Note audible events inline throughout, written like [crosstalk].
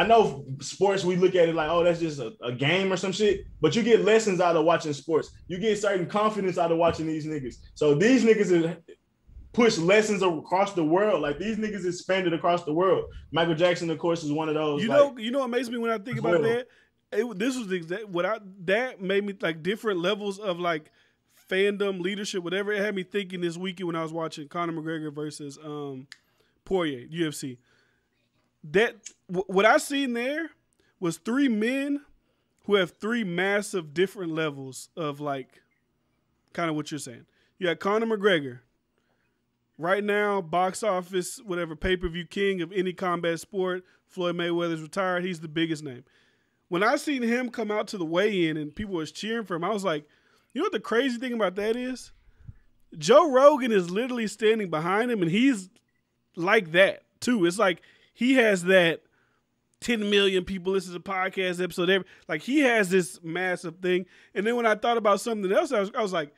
I know sports, we look at it like, oh, that's just a, a, game or some shit. But you get lessons out of watching sports. You get certain confidence out of watching these niggas. So these niggas push lessons across the world. Like these niggas expanded across the world. Michael Jackson, of course, is one of those. You like, know, you know what amazes me when I think about that? It, this was the exact what I that made me like different levels of like fandom, leadership, whatever. It had me thinking this weekend when I was watching Conor McGregor versus um Poirier, UFC. That what I seen there was three men who have three massive different levels of like kind of what you're saying. You got Conor McGregor, right now, box office, whatever, pay per view king of any combat sport. Floyd Mayweather's retired. He's the biggest name. When I seen him come out to the weigh in and people was cheering for him, I was like, you know what the crazy thing about that is? Joe Rogan is literally standing behind him and he's like that too. It's like he has that 10 million people listen to podcast episode every like he has this massive thing. And then when I thought about something else, I was, I was like,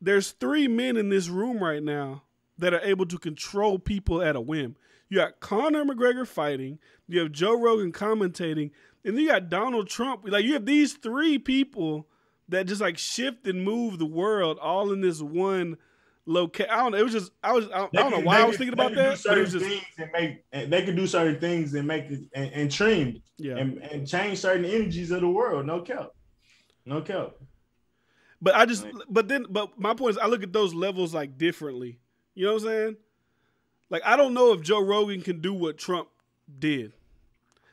there's three men in this room right now that are able to control people at a whim. You got Conor McGregor fighting, you have Joe Rogan commentating, and you got Donald Trump. Like you have these three people that just like shift and move the world all in this one location. I don't know. It was just I was I, I don't know why I was thinking about that. But it was just, things and make and they could do certain things and make it and, and trim yeah and, and change certain energies of the world. No cap. No cap. But I just but then but my point is I look at those levels like differently. You know what I'm saying? Like I don't know if Joe Rogan can do what Trump did.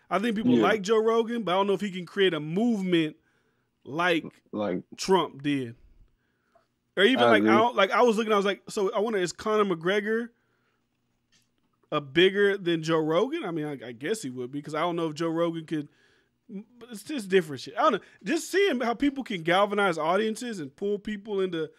I think people yeah. like Joe Rogan, but I don't know if he can create a movement like like Trump did. Or even I like agree. I don't, like I was looking, I was like, so I wonder is Conor McGregor a bigger than Joe Rogan? I mean, I, I guess he would because I don't know if Joe Rogan could. But it's just different shit. I don't know. Just seeing how people can galvanize audiences and pull people into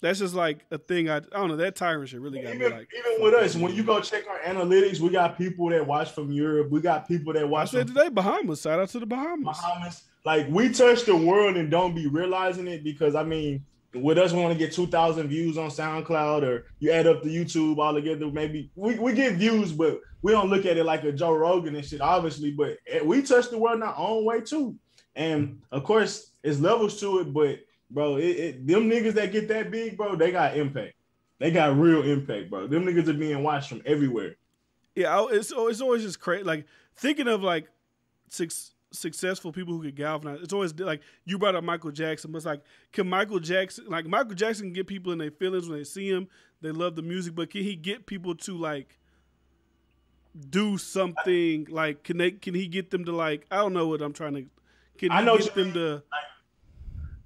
that's just like a thing. I, I don't know. That tyrant shit really got even, me like. Even with us, when you go check our analytics, we got people that watch from Europe. We got people that watch. I said from today, Bahamas. Shout out to the Bahamas. Bahamas. Like we touch the world and don't be realizing it because I mean, with us, we want to get two thousand views on SoundCloud, or you add up the YouTube all together. Maybe we, we get views, but we don't look at it like a Joe Rogan and shit, obviously. But eh, we touch the world in our own way too, and of course, it's levels to it, but bro. It, it, them niggas that get that big, bro, they got impact. They got real impact, bro. Them niggas are being watched from everywhere. Yeah, it's it's always just crazy. Like thinking of like six successful people who could galvanize. It's always like you brought up Michael Jackson, but it's like can Michael Jackson like Michael Jackson get people in their feelings when they see him? They love the music, but can he get people to like do something? Like can they can he get them to like I don't know what I'm trying to. Can he I know get them to?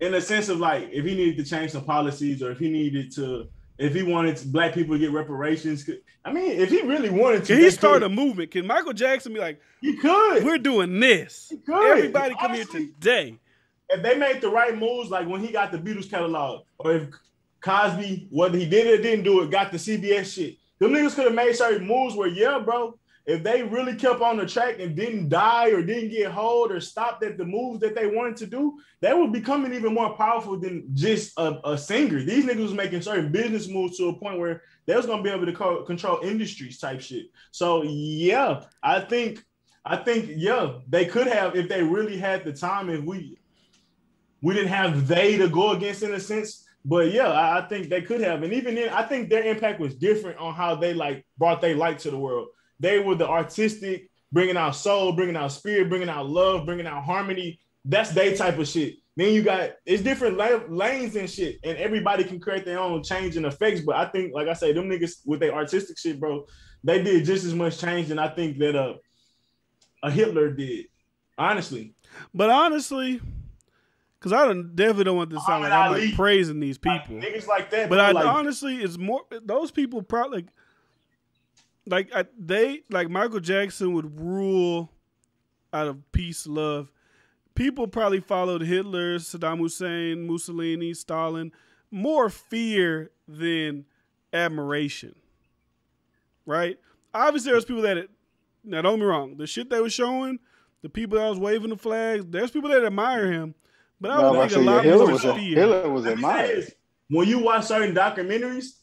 in the sense of like if he needed to change some policies or if he needed to if he wanted black people to get reparations i mean if he really wanted to can he start a movement? Can michael jackson be like he could. We're doing this he could. everybody come Honestly, here today. if they made the right moves like when he got the beatles catalog or if cosby whether he did it or didn't do it got the cbs shit. Them niggas could have made certain moves where yeah bro if they really kept on the track and didn't die or didn't get hold or stopped at the moves that they wanted to do, they would becoming even more powerful than just a, a singer. These niggas was making certain business moves to a point where they was gonna be able to co- control industries type shit. So yeah, I think I think yeah, they could have if they really had the time. If we we didn't have they to go against in a sense. But yeah, I, I think they could have, and even then, I think their impact was different on how they like brought their light to the world they were the artistic, bringing out soul, bringing out spirit, bringing out love, bringing out harmony. That's they type of shit. Then you got it's different lanes and shit, and everybody can create their own change and effects. But I think, like I say, them niggas with their artistic shit, bro, they did just as much change than I think that uh, a Hitler did. Honestly. But honestly, because I don't, definitely don't want to sound like I'm like praising these people. Like, niggas like that. But I like, honestly, it's more those people probably like I, they like Michael Jackson would rule out of peace, love. People probably followed Hitler, Saddam Hussein, Mussolini, Stalin, more fear than admiration. Right? Obviously, there's people that now don't get me wrong, the shit they were showing, the people that was waving the flags, there's people that admire him, but I don't no, think a lot Hitler was a, Hitler was admired. When you watch certain documentaries,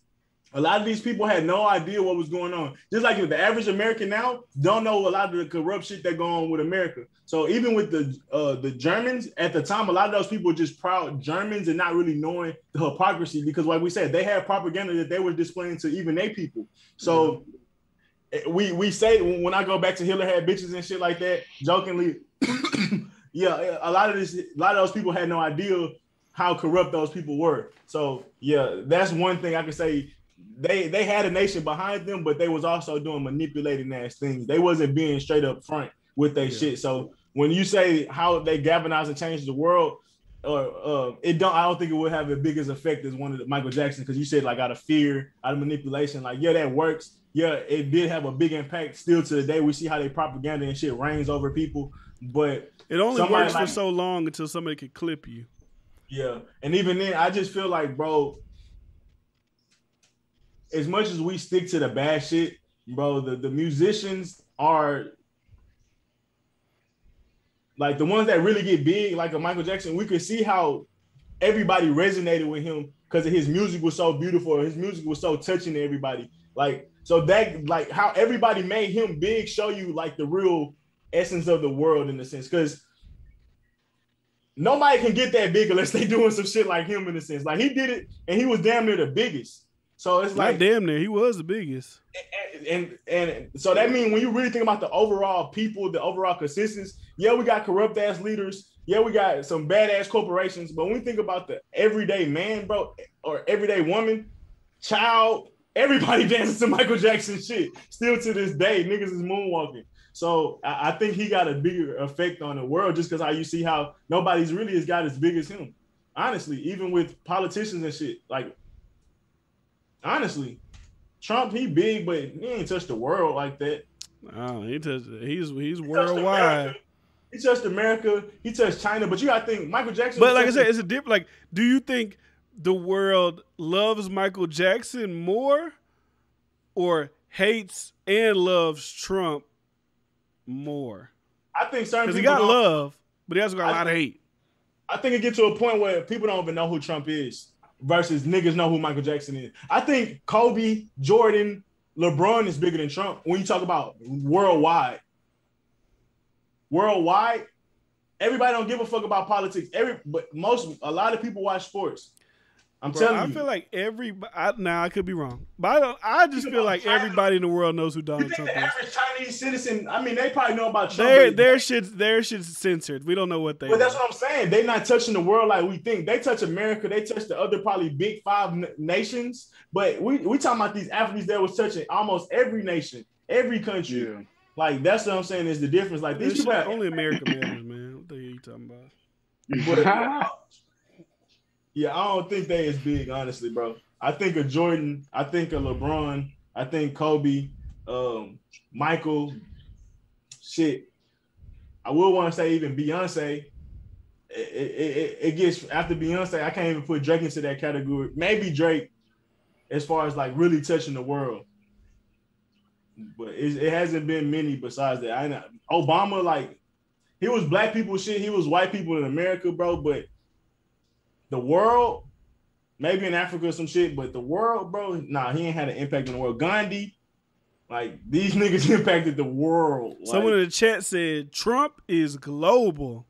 A lot of these people had no idea what was going on. Just like the average American now don't know a lot of the corrupt shit that go on with America. So even with the uh, the Germans at the time, a lot of those people were just proud Germans and not really knowing the hypocrisy because, like we said, they had propaganda that they were displaying to even their people. So mm-hmm. we we say when I go back to Hitler had bitches and shit like that, jokingly, [coughs] yeah, a lot of this, a lot of those people had no idea how corrupt those people were. So yeah, that's one thing I can say. They they had a nation behind them, but they was also doing manipulating ass things. They wasn't being straight up front with their yeah. shit. So when you say how they galvanized and changed the world, or uh, it don't, I don't think it would have the biggest effect as one of the Michael Jackson because you said like out of fear, out of manipulation. Like yeah, that works. Yeah, it did have a big impact. Still to the day, we see how they propaganda and shit reigns over people. But it only works like, for so long until somebody could clip you. Yeah, and even then, I just feel like, bro, as much as we stick to the bad shit, bro, the, the musicians are like the ones that really get big, like a Michael Jackson. We could see how everybody resonated with him because his music was so beautiful. His music was so touching to everybody. Like so that like how everybody made him big show you like the real essence of the world in a sense because nobody can get that big unless they doing some shit like him in a sense. Like he did it, and he was damn near the biggest. So it's like Not damn near, he was the biggest. And, and and, so that means when you really think about the overall people, the overall consistency, yeah, we got corrupt ass leaders. Yeah, we got some badass corporations. But when we think about the everyday man, bro, or everyday woman, child, everybody [laughs] dances to Michael Jackson shit. Still to this day, niggas is moonwalking. So I, I think he got a bigger effect on the world just because how you see how nobody's really has got as big as him. Honestly, even with politicians and shit, like honestly, Trump he big, but he ain't touched the world like that. Oh, he touched. He's he's he worldwide. He touched America. He touched China. But you got to think Michael Jackson. But like I said, it's a different. Like, do you think the world loves Michael Jackson more, or hates and loves Trump more. I think certain because he got love, but he also got a lot of hate. I think it gets to a point where people don't even know who Trump is versus niggas know who Michael Jackson is. I think Kobe, Jordan, LeBron is bigger than Trump when you talk about worldwide. Worldwide, everybody don't give a fuck about politics. Every but most a lot of people watch sports. I'm Bro, telling I you. I feel like every I, now I could be wrong, but I, I just feel like China, everybody in the world knows who Donald Trump the is. average Chinese citizen, I mean, they probably know about Trump. Their their shit's their shit's censored. We don't know what they. But that's what I'm saying. They're not touching the world like we think. They touch America. They touch the other probably big five n- nations. But we we talking about these athletes that was touching almost every nation, every country. Yeah. Like that's what I'm saying is the difference. Like these people have, only America matters, man. What the hell you talking about? [laughs] Yeah, I don't think they as big, honestly, bro. I think of Jordan, I think of LeBron, I think Kobe, um, Michael, shit. I would want to say even Beyonce. It, it, it, gets after Beyonce, I can't even put Drake into that category. Maybe Drake, as far as like really touching the world, but it, it hasn't been many besides that. I know Obama, like he was black people shit, he was white people in America, bro. But the world, maybe in Africa or some shit, but the world, bro, nah, he ain't had an impact on the world. Gandhi, like these [laughs] niggas impacted the world. Someone in the chat said Trump is global.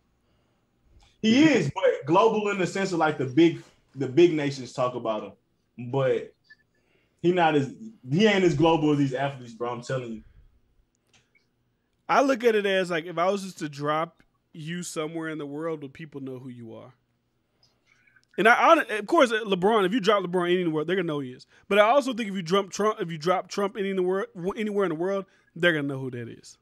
He is, but global in the sense of like the big the big nations talk about him. But he not as he ain't as global as these athletes, bro. I'm telling you. I look at it as like if I was just to drop you somewhere in the world, would people know who you are? And I, of course, uh, LeBron. If you drop LeBron anywhere in the world, they're gonna know who he is. But I also think if you drop Trump, if you drop Trump in the world, anywhere in the world, they're gonna know who that is.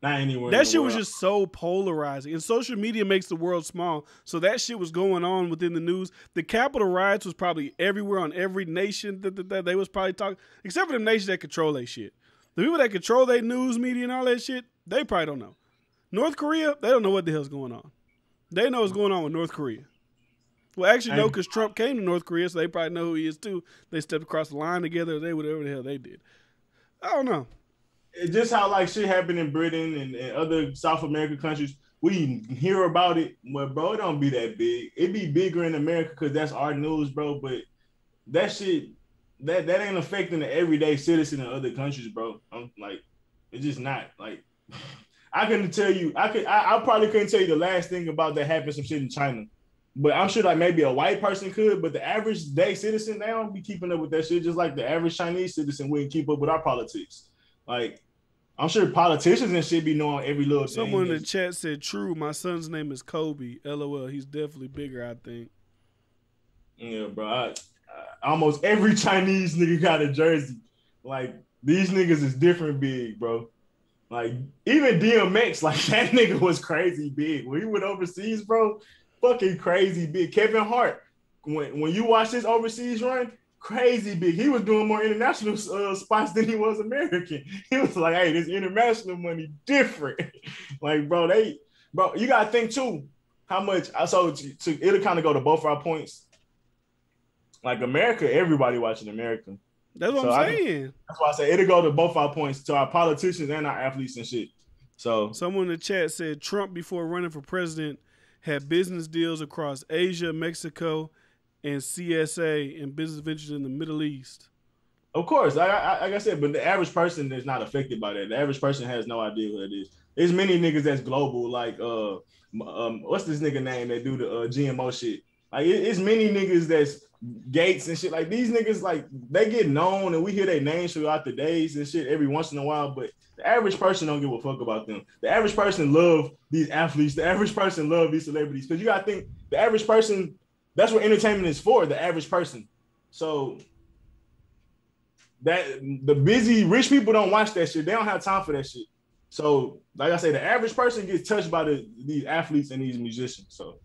Not anywhere. That shit world. was just so polarizing, and social media makes the world small. So that shit was going on within the news. The Capitol riots was probably everywhere on every nation that, that, that they was probably talking, except for the nations that control that shit. The people that control their news media and all that shit, they probably don't know. North Korea, they don't know what the hell's going on. They know what's going on with North Korea. Well, actually, no, because Trump came to North Korea, so they probably know who he is too. They stepped across the line together. They whatever the hell they did. I don't know. It's just how like shit happened in Britain and, and other South American countries. We hear about it, but bro, it don't be that big. It be bigger in America because that's our news, bro. But that shit, that that ain't affecting the everyday citizen in other countries, bro. I'm like, it's just not like. [laughs] I couldn't tell you. I could. I, I probably couldn't tell you the last thing about that happened some shit in China. But I'm sure like maybe a white person could, but the average day citizen, they don't be keeping up with that shit. Just like the average Chinese citizen wouldn't keep up with our politics. Like I'm sure politicians and shit be knowing every little Someone thing. in the chat said, "True, my son's name is Kobe." LOL. He's definitely bigger, I think. Yeah, bro. I, I, almost every Chinese nigga got a jersey. Like these niggas is different big, bro. Like even DMX, [laughs] like that nigga was crazy big when he went overseas, bro. Fucking crazy big. Kevin Hart, when when you watch this overseas run, crazy big. He was doing more international uh, spots than he was American. [laughs] He was like, "Hey, this international money different." [laughs] like, bro, they, bro, you gotta think too how much. I saw to, to it'll kind of go to both our points. Like America, everybody watching America. That's what so I'm saying. I, that's why I say it'll go to both our points to our politicians and our athletes and shit. So someone in the chat said Trump before running for president had business deals across Asia, Mexico, and CSA and business ventures in the Middle East. Of course, like I, like I said, but the average person is not affected by that. The average person has no idea who it is. There's many niggas that's global, like uh, um, what's this nigga name that do the uh, GMO shit? Like it, it's many niggas that's Gates and shit. Like these niggas, like they get known and we hear their names throughout the days and shit every once in a while. But the average person don't give a fuck about them. The average person love these athletes. The average person love these celebrities because you gotta think the average person. That's what entertainment is for. The average person. So that the busy rich people don't watch that shit. They don't have time for that shit. So, like I say, the average person gets touched by the, these athletes and these musicians. So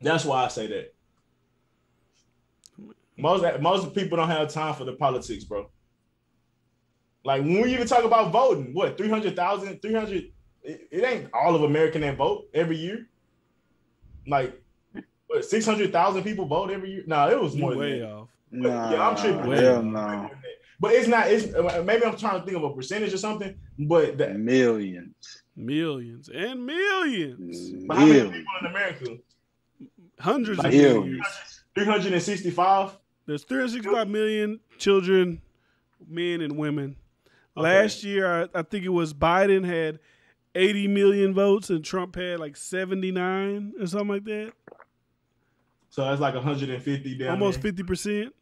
that's why I say that. Most most people don't have time for the politics, bro. Like when we even talk about voting, what 300,000, 300 it, it, ain't all of American that vote every year. Like what 600,000 people vote every year? No, nah, it was more way off. Nah, yeah, I'm tripping. Hell no. But it's not. It's maybe I'm trying to think of a percentage or something. But the, millions, millions, and millions. But how many people in America? Hundreds like of millions. 365. There's 365 million children, men and women. Okay. Last year, I, I, think it was Biden had 80 million votes and Trump had like 79 or something like that. So that's like 150 down Almost 50 percent.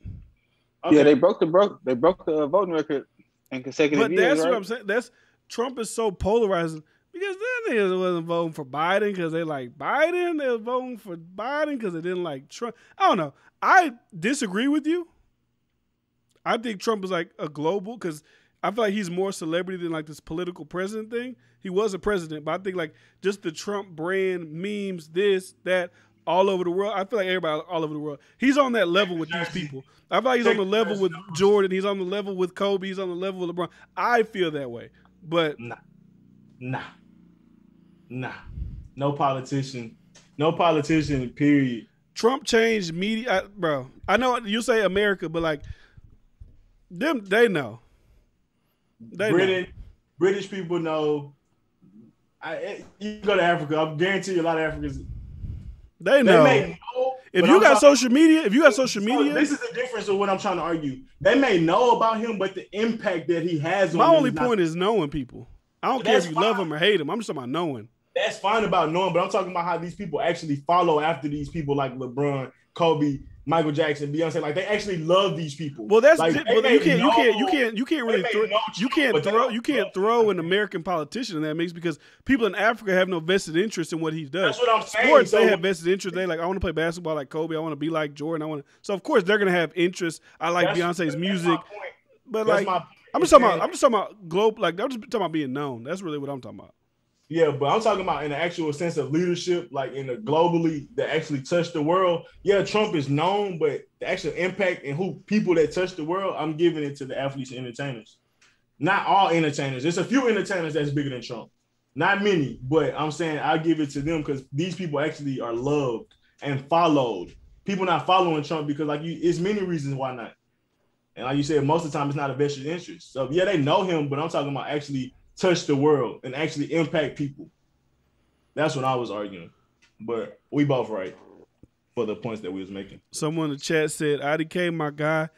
Okay. Yeah, they broke the broke they broke the voting record in consecutive but years. But that's right? what I'm saying. That's Trump is so polarizing because then they wasn't voting for Biden because they like Biden. They were voting for Biden because they didn't like Trump. I don't know. I disagree with you. I think Trump is like a global because I feel like he's more celebrity than like this political president thing. He was a president, but I think like just the Trump brand memes, this, that, all over the world. I feel like everybody all over the world. He's on that level with these people. I feel like he's on the level with Jordan. He's on the level with Kobe. He's on the level with LeBron. I feel that way, but nah, nah, nah. No politician, no politician. Period. Trump changed media, I, bro. I know you say America, but like them, they know. They British know. British people know. I, eh, you go to Africa. I guarantee you, a lot of Africans. They know. They know if you I'm got social media, if you got social media, this is the difference of what I'm trying to argue. They may know about him, but the impact that he has on My only point not, is knowing people. I don't care if you fine. love him or hate him. I'm just talking about knowing that's fine about knowing, but I'm talking about how these people actually follow after these people like LeBron, Kobe, Michael Jackson, Beyonce. Like they actually love these people. Well, that's like, well, you can't, you can't, you can't, you can't really throw, you can't throw, you can't throw an American politician in that mix because people in Africa have no vested interest in what he does. That's what I'm saying. Sports, so, they have vested interest. They like, I want to play basketball like Kobe. I want to be like Jordan. I want to. So of course they're gonna have interest. I like Beyonce's music, but like. I'm just talking about. I'm just talking about globe. Like I'm just talking about being known. That's really what I'm talking about. Yeah, but I'm talking about in the actual sense of leadership, like in the globally that actually touched the world. Yeah, Trump is known, but the actual impact and who people that touch the world, I'm giving it to the athletes and entertainers. Not all entertainers. There's a few entertainers that's bigger than Trump. Not many, but I'm saying I give it to them because these people actually are loved and followed. People not following Trump because like you, it's many reasons why not. And like you said, most of the time it's not a vested interest. So yeah, they know him, but I'm talking about actually touch the world and actually impact people. That's what I was arguing. But we both right for the points that we was making. Someone in the chat said, IDK, my guy,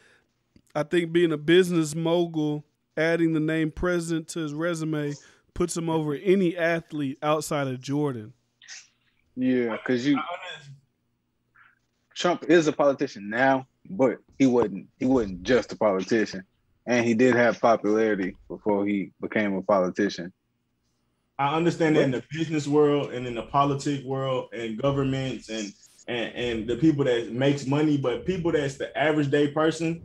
I think being a business mogul, adding the name president to his resume, puts him over any athlete outside of Jordan. Yeah, because you Trump is a politician now, but he wasn't he wasn't just a politician. And he did have popularity before he became a politician. I understand that in the business world and in the politic world and governments and and, and the people that makes money, but people that's the average day person,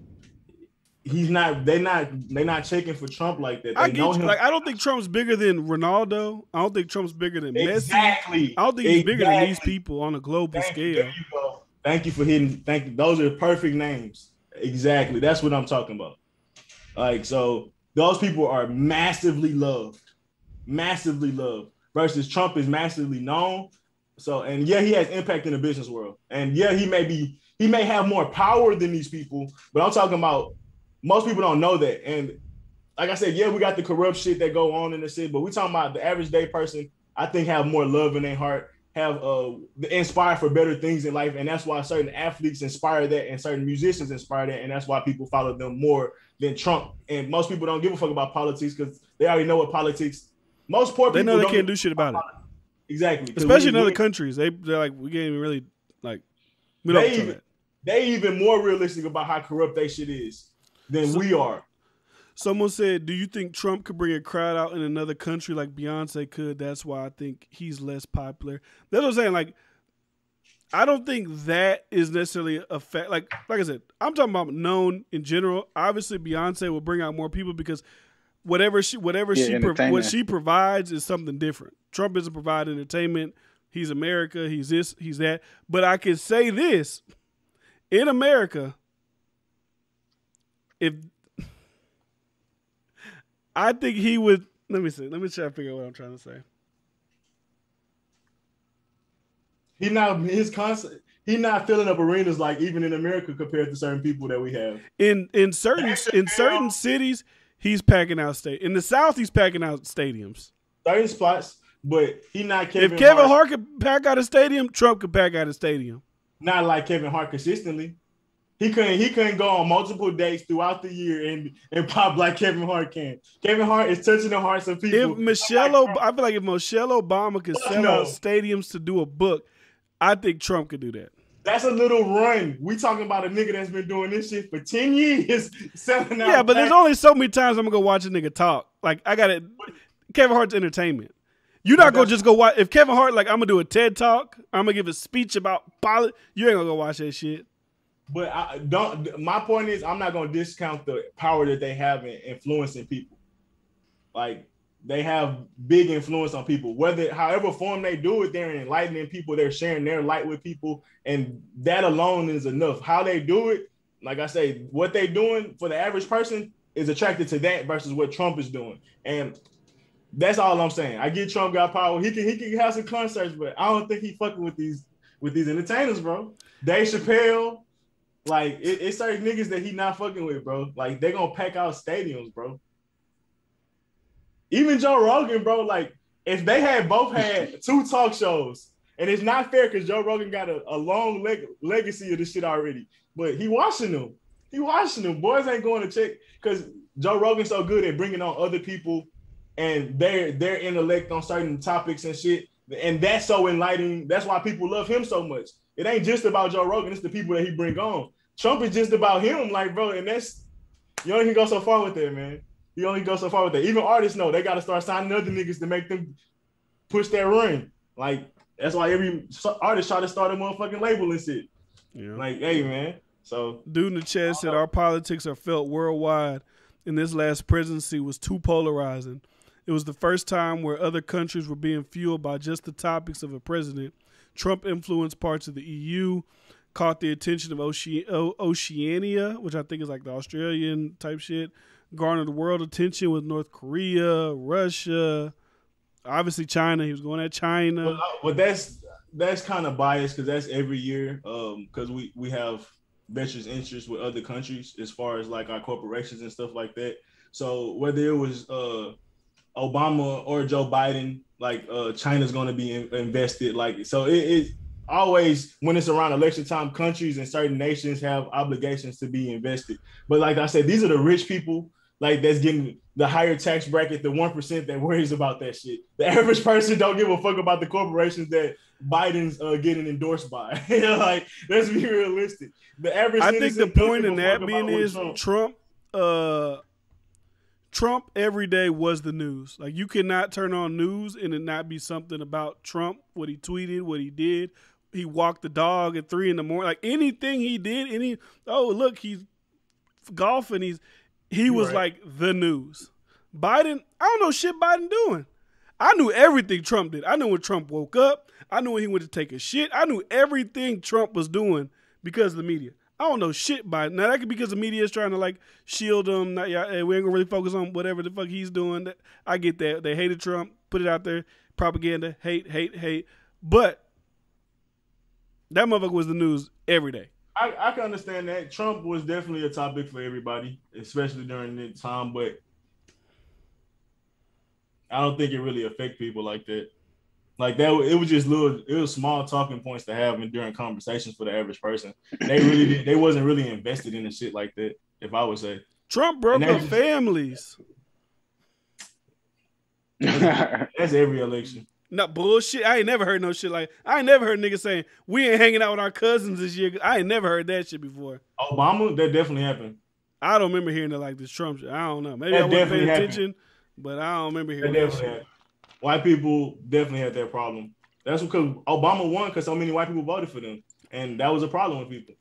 he's not. They're not. They're not checking for Trump like that. They I get you. Like I don't think Trump's bigger than Ronaldo. I don't think Trump's bigger than exactly. Messi. I don't think he's exactly. bigger than these people on a global Thank scale. You, Thank you for hitting. Thank you. Those are perfect names. Exactly. That's what I'm talking about. Like so, those people are massively loved, massively loved. Versus Trump is massively known. So and yeah, he has impact in the business world. And yeah, he may be he may have more power than these people, but I'm talking about most people don't know that. And like I said, yeah, we got the corrupt shit that go on in the city, but we talking about the average day person. I think have more love in their heart, have uh inspired for better things in life, and that's why certain athletes inspire that, and certain musicians inspire that, and that's why people follow them more than Trump. And most people don't give a fuck about politics because they already know what politics. Most poor they people know they can't do shit about it. Exactly, especially we, in other countries. They they're like we can't even really like we don't. They even, they even more realistic about how corrupt they shit is than so, we are. Someone said, "Do you think Trump could bring a crowd out in another country like Beyonce could?" That's why I think he's less popular. That's what I'm saying. Like, I don't think that is necessarily a fact. Like, like I said, I'm talking about known in general. Obviously, Beyonce will bring out more people because whatever she whatever yeah, she pro- what she provides is something different. Trump doesn't provide entertainment. He's America. He's this. He's that. But I can say this: in America, if I think he would. Let me see. Let me try to figure out what I'm trying to say. He not his concert. He not filling up arenas like even in America compared to certain people that we have. In in certain in certain cities, he's packing out state. In the South, he's packing out stadiums. Certain spots, but he not Kevin. If Kevin Hart, Hart could pack out a stadium, Trump could pack out a stadium. Not like Kevin Hart consistently. He couldn't he couldn't go on multiple dates throughout the year and, and pop like Kevin Hart can. Kevin Hart is touching the hearts of people. If Michelle, like I feel like if Michelle Obama could sell no. out stadiums to do a book, I think Trump could do that. That's a little run. We talking about a nigga that's been doing this shit for ten years, [laughs] selling out. Yeah, but there's only so many times I'm gonna go watch a nigga talk. Like I got it. Kevin Hart's entertainment. You're not gonna just go watch. If Kevin Hart like I'm gonna do a TED talk, I'm gonna give a speech about politics. You ain't gonna go watch that shit. But I don't. My point is, I'm not gonna discount the power that they have in influencing people. Like they have big influence on people. Whether however form they do it, they're enlightening people. They're sharing their light with people, and that alone is enough. How they do it, like I say, what they're doing for the average person is attracted to that versus what Trump is doing, and that's all I'm saying. I get Trump got power. He can he can have some concerts, but I don't think he fucking with these with these entertainers, bro. Dave Chappelle, like it, it's certain niggas that he not fucking with, bro. Like they gonna pack out stadiums, bro. Even Joe Rogan, bro. Like if they had both had [laughs] two talk shows, and it's not fair because Joe Rogan got a, a long leg- legacy of this shit already, but he watching them. He watching them. Boys ain't going to check because Joe Rogan's so good at bringing on other people and their their intellect on certain topics and shit. And that's so enlightening. That's why people love him so much. It ain't just about Joe Rogan, it's the people that he bring on. Trump is just about him, like bro, and that's you only can go so far with that, man. You only go so far with that. Even artists know they got to start signing other niggas to make them push that run. Like that's why every artist try to start a motherfucking label and shit. Yeah. Like, hey, man. So, dude in the chat said our politics are felt worldwide, and this last presidency was too polarizing. It was the first time where other countries were being fueled by just the topics of a president. Trump influenced parts of the EU, caught the attention of Oceania, which I think is like the Australian type shit, garnered world attention with North Korea, Russia, obviously China. He was going at China. But, that's that's kind of biased because that's every year because um, we we have vested interests with other countries as far as like our corporations and stuff like that. So whether it was uh, Obama or Joe Biden, like uh, China's going to be in, invested. Like so, it, it always when it's around election time, countries and certain nations have obligations to be invested. But like I said, these are the rich people like that's getting the higher tax bracket, the one percent that [laughs] worries about that shit. The average person don't give a fuck about the corporations that Biden's uh, getting endorsed by. [laughs] like let's be realistic. The average. I think the point in that being is Trump. Trump uh, Trump every day was the news. Like you cannot turn on news and it not be something about Trump, what he tweeted, what he did. He walked the dog at three in the morning. Like anything he did, any oh look, he's golfing. He's he was right. like the news. Biden, I don't know shit Biden doing. I knew everything Trump did. I knew when Trump woke up. I knew when he went to take a shit. I knew everything Trump was doing because of the media. I don't know shit Biden. Now that could be because the media is trying to like shield him. Not, yeah, hey, we ain't gonna really focus on whatever the fuck he's doing. I get that. They hated Trump. Put it out there. Propaganda. Hate. Hate. Hate. But that motherfucker was the news every day. I, I can understand that. Trump was definitely a topic for everybody, especially during that time, but I don't think it really affect people like that. Like that, it was just little, it was small talking points to have during conversations for the average person. They really, did, they wasn't really invested in the shit like that. If I would say, Trump broke up families. [laughs] That's every election. No bullshit. I ain't never heard no shit like. I ain't never heard niggas saying we ain't hanging out with our cousins this year. I ain't never heard that shit before. Obama, that definitely happened. I don't remember hearing it like this Trump shit. I don't know. Maybe that I wasn't paying happened. attention, but I don't remember hearing that, that shit. White people definitely had that problem. That's because Obama won because so many white people voted for them, and that was a problem with people.